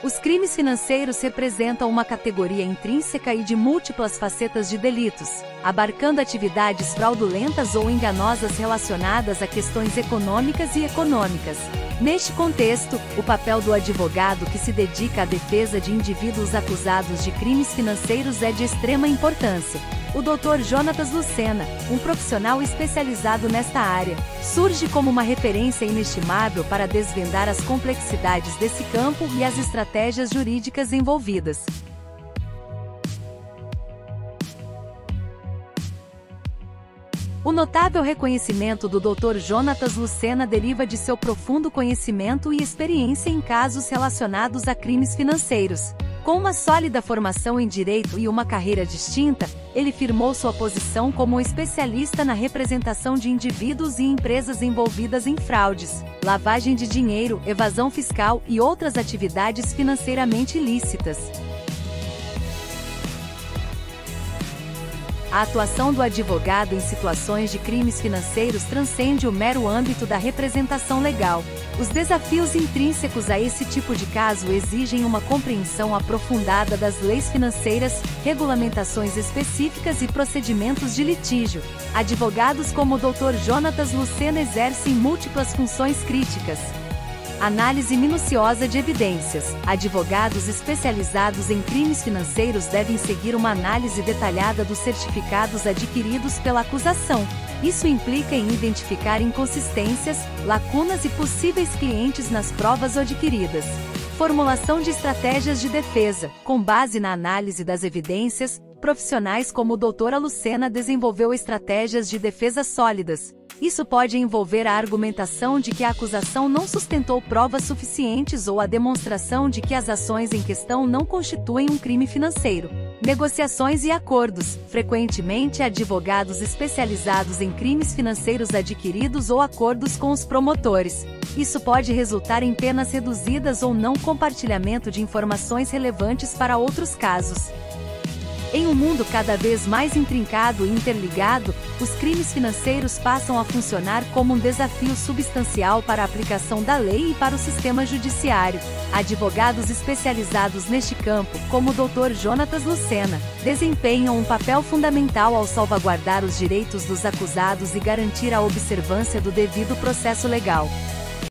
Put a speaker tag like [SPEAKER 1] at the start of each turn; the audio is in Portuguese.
[SPEAKER 1] Os crimes financeiros representam uma categoria intrínseca e de múltiplas facetas de delitos, abarcando atividades fraudulentas ou enganosas relacionadas a questões econômicas e econômicas. Neste contexto, o papel do advogado que se dedica à defesa de indivíduos acusados de crimes financeiros é de extrema importância. O Dr. Jonatas Lucena, um profissional especializado nesta área, surge como uma referência inestimável para desvendar as complexidades desse campo e as estratégias jurídicas envolvidas. O notável reconhecimento do Dr. Jonatas Lucena deriva de seu profundo conhecimento e experiência em casos relacionados a crimes financeiros. Com uma sólida formação em direito e uma carreira distinta, ele firmou sua posição como especialista na representação de indivíduos e empresas envolvidas em fraudes, lavagem de dinheiro, evasão fiscal e outras atividades financeiramente ilícitas. A atuação do advogado em situações de crimes financeiros transcende o mero âmbito da representação legal. Os desafios intrínsecos a esse tipo de caso exigem uma compreensão aprofundada das leis financeiras, regulamentações específicas e procedimentos de litígio. Advogados como o Dr. Jonatas Lucena exercem múltiplas funções críticas. Análise minuciosa de evidências. Advogados especializados em crimes financeiros devem seguir uma análise detalhada dos certificados adquiridos pela acusação. Isso implica em identificar inconsistências, lacunas e possíveis clientes nas provas adquiridas. Formulação de estratégias de defesa. Com base na análise das evidências, profissionais como o Dr. Lucena desenvolveu estratégias de defesa sólidas, isso pode envolver a argumentação de que a acusação não sustentou provas suficientes ou a demonstração de que as ações em questão não constituem um crime financeiro. Negociações e acordos. Frequentemente, advogados especializados em crimes financeiros adquiridos ou acordos com os promotores. Isso pode resultar em penas reduzidas ou não compartilhamento de informações relevantes para outros casos. Em um mundo cada vez mais intrincado e interligado, os crimes financeiros passam a funcionar como um desafio substancial para a aplicação da lei e para o sistema judiciário. Advogados especializados neste campo, como o Dr. Jonatas Lucena, desempenham um papel fundamental ao salvaguardar os direitos dos acusados e garantir a observância do devido processo legal.